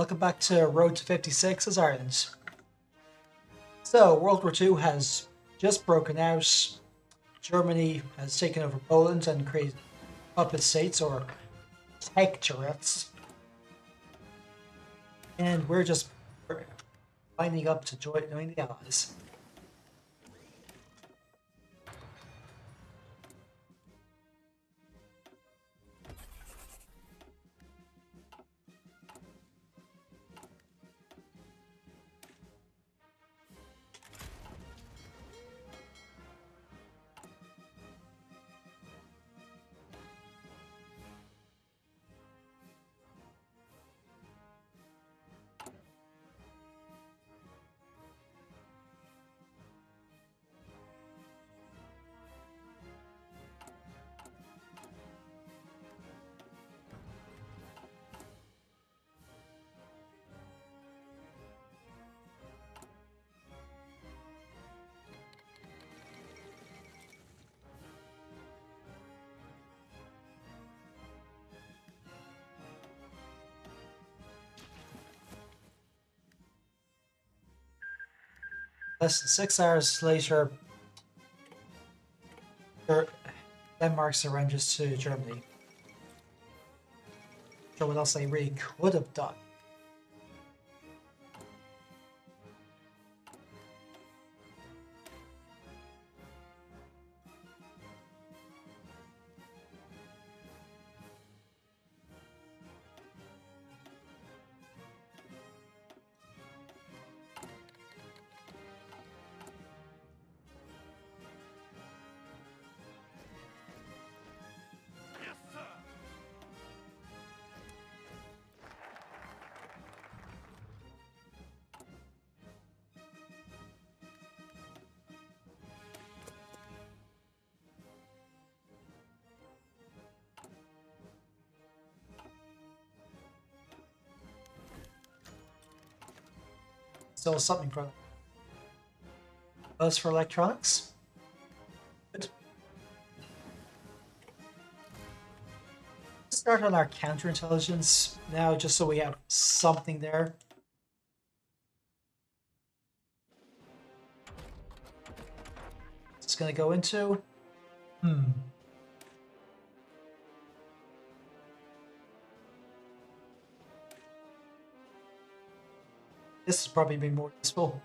Welcome back to Road to 56 as Ireland. So, World War II has just broken out. Germany has taken over Poland and created puppet states or protectorates. And we're just winding up to join the Allies. Less than six hours later, Denmark surrenders to Germany. So what else they really could have done. Still something for us for electronics. Good. Start on our counterintelligence now, just so we have something there. It's gonna go into. Hmm. This has probably been more useful.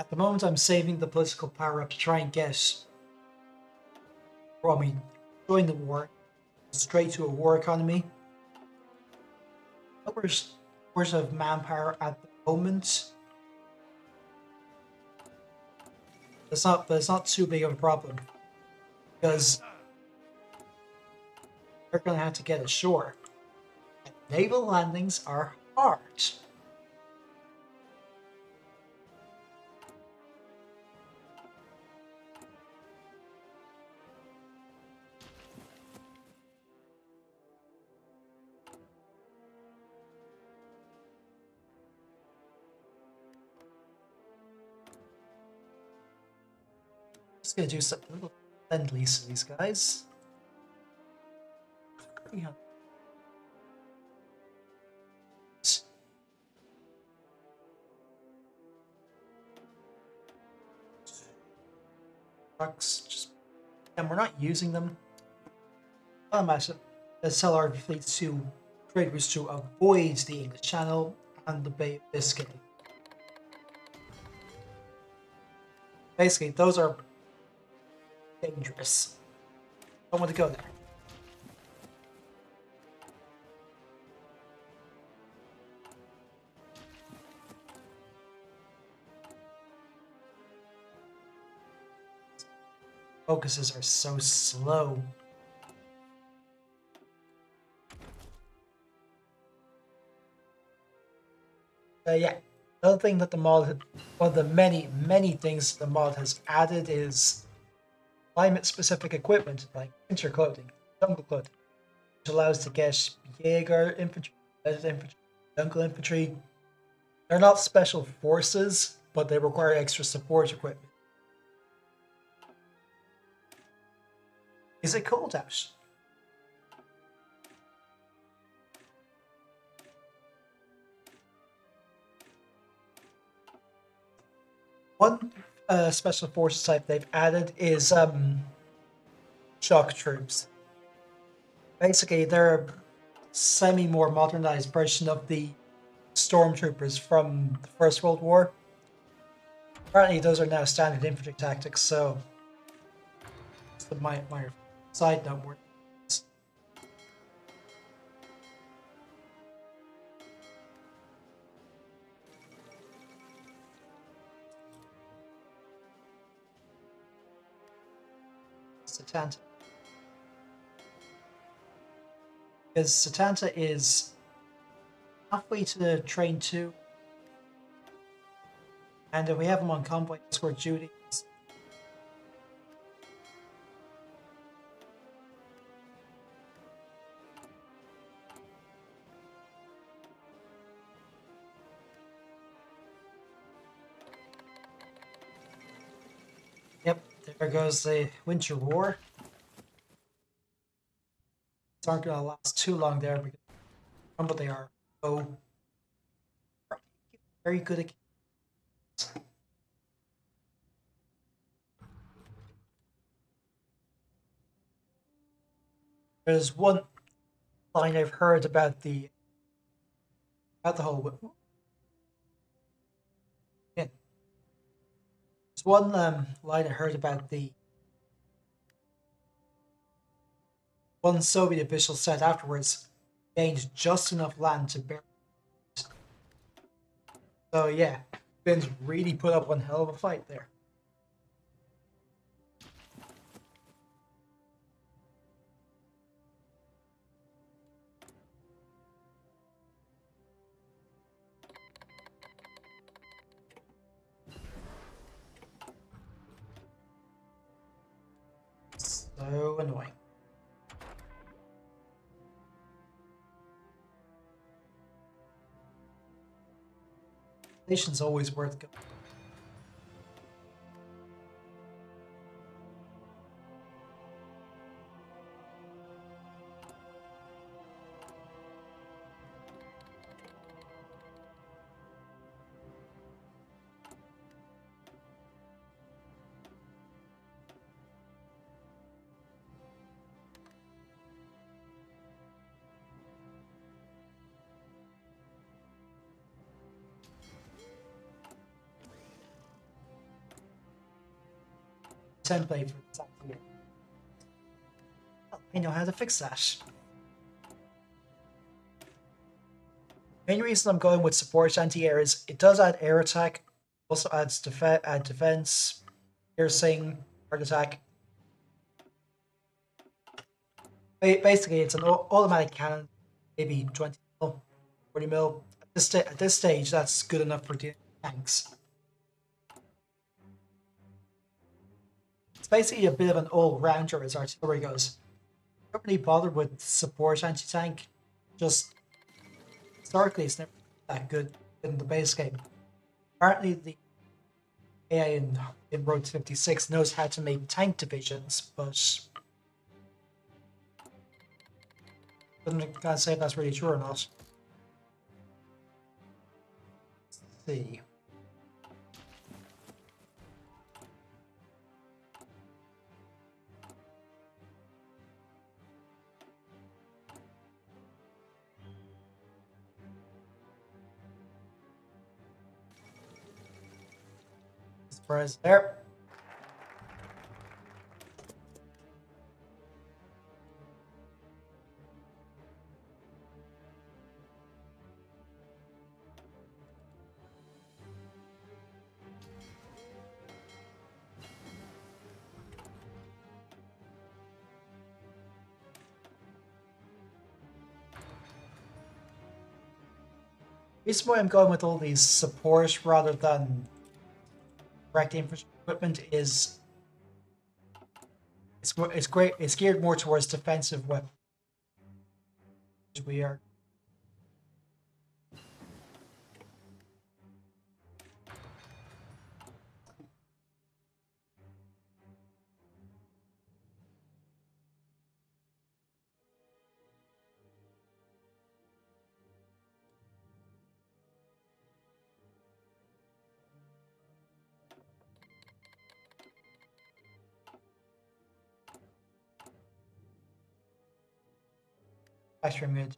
At the moment, I'm saving the political power up to try and get, well, I mean, join the war, straight to a war economy. We're short of manpower at the moment. It's not, but it's not too big of a problem because they're going to have to get ashore. And naval landings are hard. Just gonna do something lease to these guys. Yeah. Trucks, just and we're not using them. Let's sell our fleet to trade routes to avoid the English Channel and the Bay of Biscay. Basically, those are dangerous. Don't want to go there. Focuses are so slow. Uh, yeah, another thing that the mod, one of the many, many things the mod has added is climate-specific equipment like winter clothing, jungle clothing, which allows to get Jaeger infantry, infantry, jungle infantry. They're not special forces, but they require extra support equipment. Is it cold out? One uh, special forces type they've added is um, shock troops. Basically, they're a semi more modernized version of the stormtroopers from the First World War. Apparently, those are now standard infantry tactics, so it's the my, my side note. More. Setanta. Because Setanta is halfway to train two. And we have him on convoy, that's where Judy goes the Winter War. It's aren't going to last too long there because remember they are so very good at There's one line I've heard about the about the whole. One um, line I heard about the one Soviet official said afterwards gained just enough land to bear. So yeah, Finns really put up one hell of a fight there. So annoying. Nation's always worth going. Template for exactly I know how to fix that. Main reason I'm going with support anti-air is it does add air attack, also adds def add defense, piercing, heart attack. Basically, it's an automatic cannon, maybe 20 mil, 40 mil. At this, at this stage, that's good enough for tanks. It's basically a bit of an all-rounder as artillery goes. Don't really bother with support anti-tank. Just historically, it's never that good in the base game. Apparently, the AI in, in Road 56 knows how to make tank divisions, but can't say if that's really true or not. Let's see. Surprise there. Why I'm going with all these supports rather than infantry equipment is it's it's great. It's geared more towards defensive weapons. We are. Mid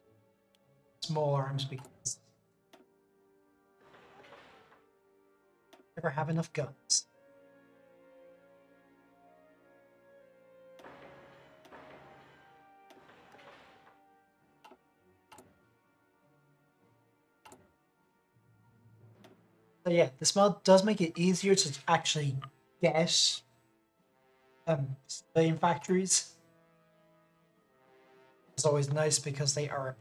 small arms because never have enough guns. So yeah, this mod does make it easier to actually get um, civilian factories. It's always nice because they are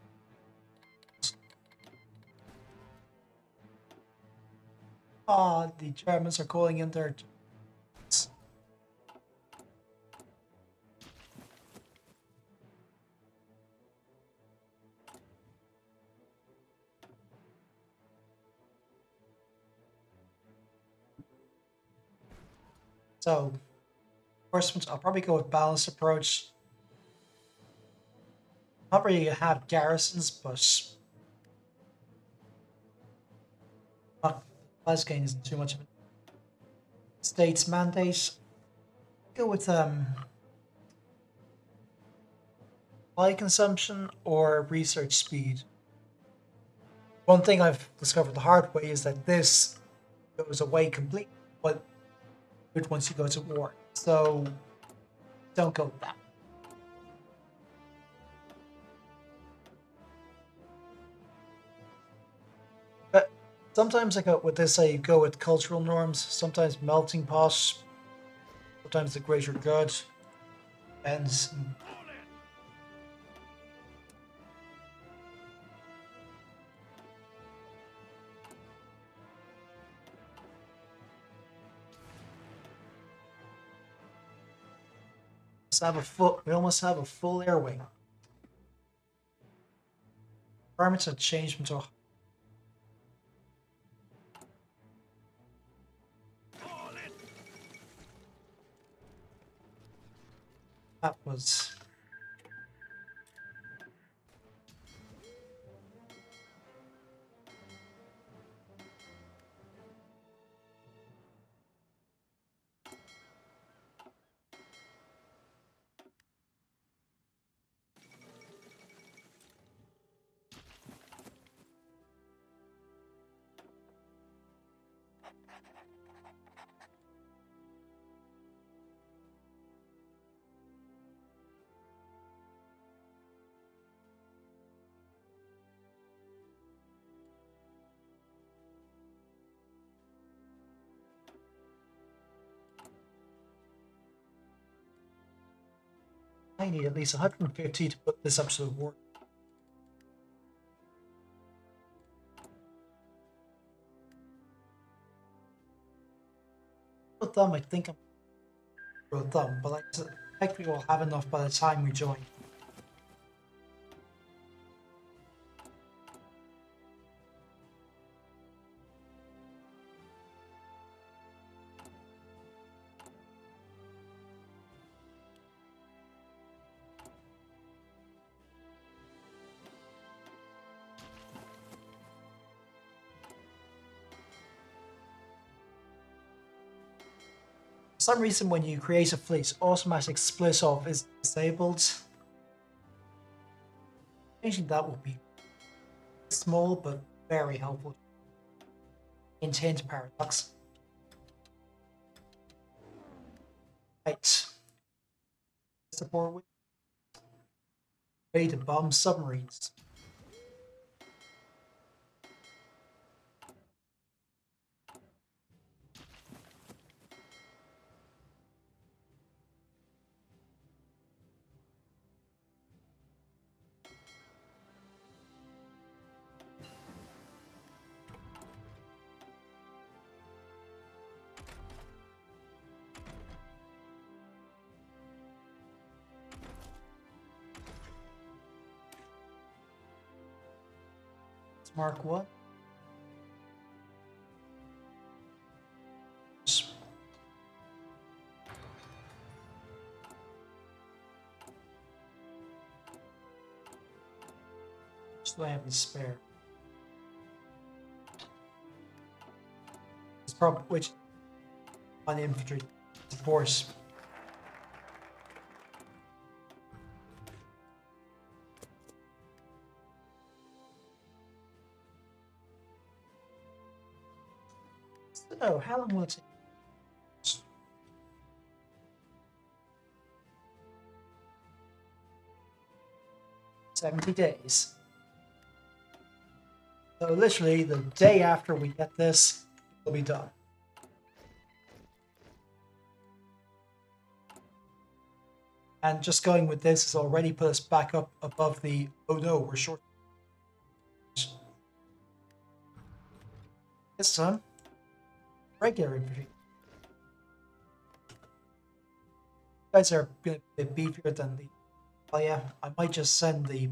Ah, the Germans are calling in their So, first, I'll probably go with balanced approach. Really have garrisons, but Buzz gain isn't too much of a states mandate. Go with um supply consumption or research speed. One thing I've discovered the hard way is that this goes away completely, but once you go to war. So don't go with that. Sometimes I go with this, I go with cultural norms, sometimes melting pot, sometimes the greater good, and have a full, we almost have a full air wing. Requirements have changed into a That was I need at least 150 to put this up to the war. Thumb, I think I'm thumb, but like, I think we will have enough by the time we join. Some reason when you create a fleet, automatic split off is disabled. Changing that will be small but very helpful. Intent paradox. Right. Support with ready to bomb submarines. Mark what? I have in spare? It's probably which on the infantry force. Don't how long will it take? 70 days. So literally the day after we get this, it'll be done. And just going with this has already put us back up above the, oh no, we're short. This time, regular infantry. guys are a bit beefier than the Oh yeah, I might just send the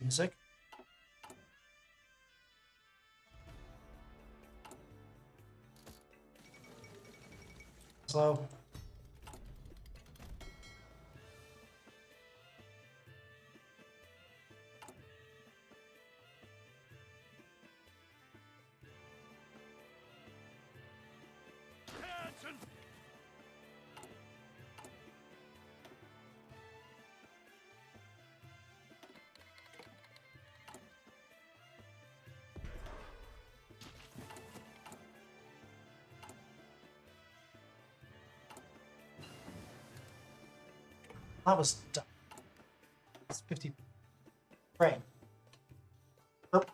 music. So That was done. It's 50 frame. Burp.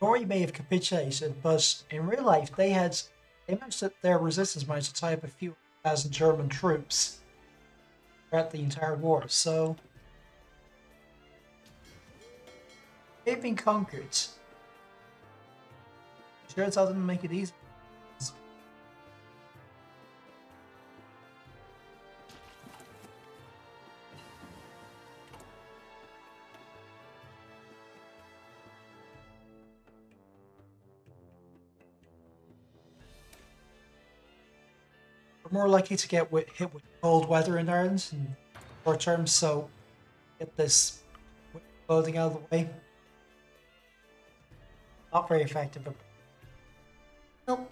Norway may have capitulated, but in real life they had they managed that their resistance managed to tie up a few thousand German troops throughout the entire war, so they've been conquered. Sure, it doesn't make it easy. More likely to get hit with cold weather in Ireland in short term, so get this clothing out of the way. Not very effective. but Well,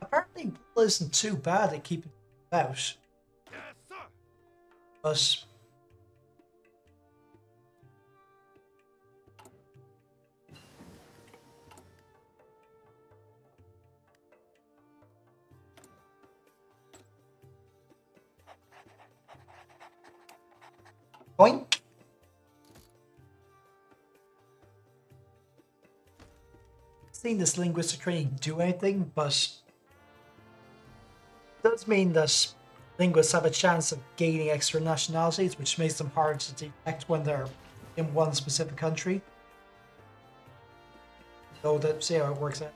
apparently isn't too bad at keeping out. Yes, sir. but Boink. Seen this linguistic training do anything, but does mean that linguists have a chance of gaining extra nationalities, which makes them hard to detect when they're in one specific country. So let's see how it works out.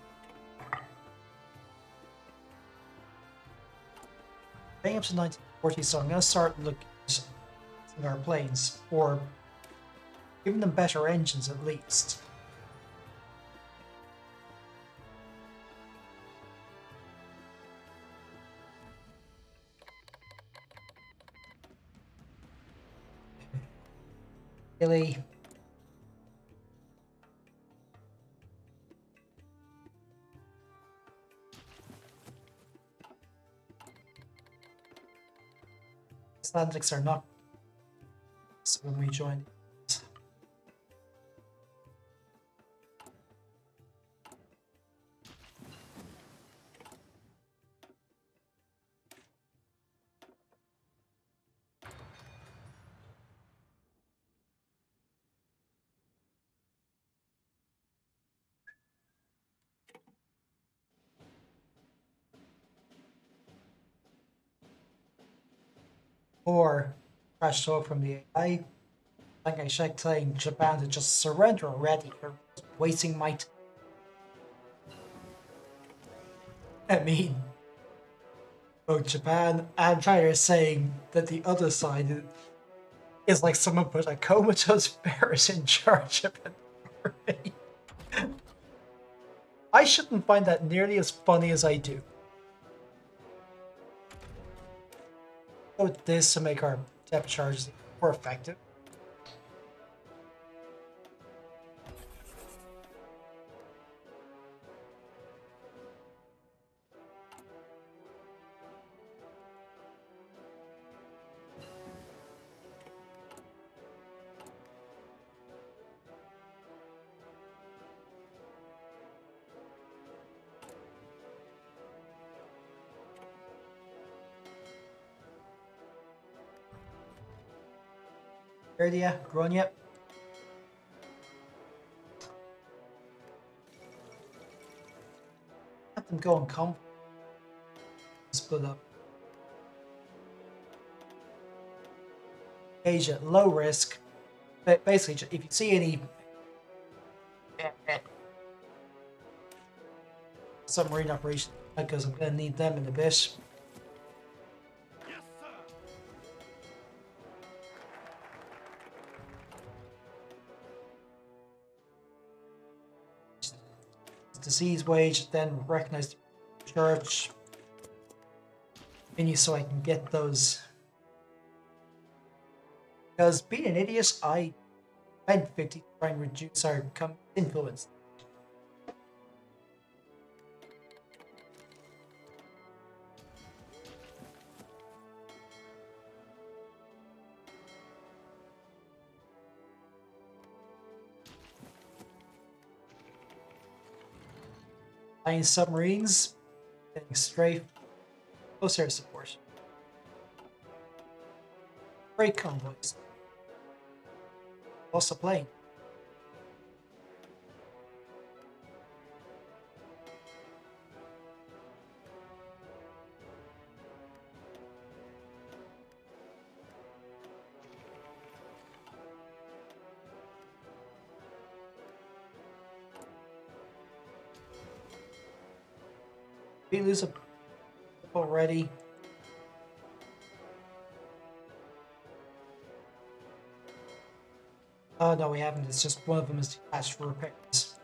Up to 1940, so I'm gonna start looking our planes, or giving them better engines at least. Really? Icelandics are not when we join or trash talk from the AI like I said, telling Japan to just surrender already. You're wasting my time. I mean, both Japan and China are saying that the other side is like someone put a comatose Paris in charge of it. I shouldn't find that nearly as funny as I do. go with this to make our depth charges were effective. Area, grown yet? Let them go and come. Split up. Asia, low risk. But basically, if you see any submarine operation, because I'm going to need them in a bit. Disease wage, then recognize the church. Continue so I can get those. Because being an idiot, I spent 50 to try and reduce our influence. Submarines, getting strafe, close air support. Freight convoys. Also plane. We lose a already. Oh, no, we haven't. It's just one of them is detached for repairs.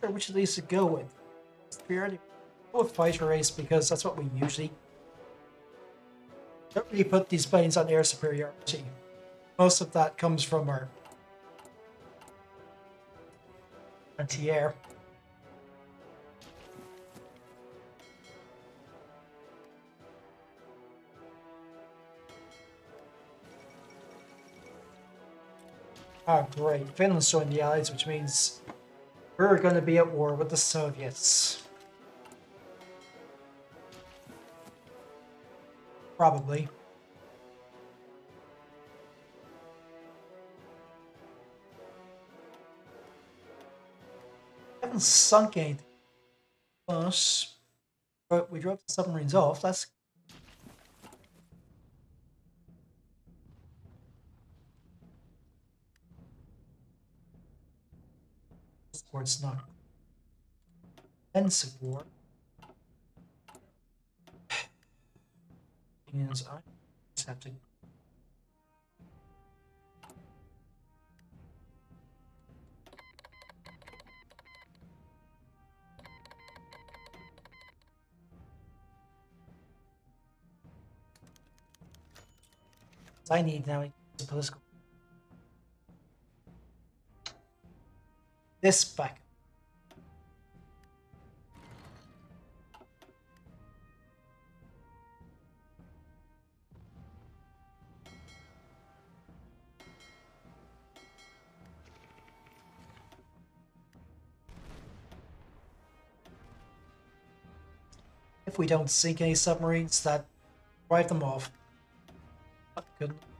Sure, which of these to go with? Superiority. Go with fighter race because that's what we usually don't really put these planes on air superiority. Most of that comes from our Ah, great. Finland's joined the Allies, which means we're going to be at war with the Soviets. Probably. Haven't sunk anything. But, but we dropped the submarines off. That's or it's not offensive war. Means I just have to I need now is political. This back. If we don't sink any submarines, that drive them off. Good.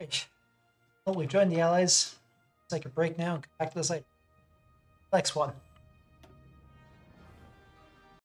Well, oh, we've joined the allies. Take a break now and come back to the site. Next one.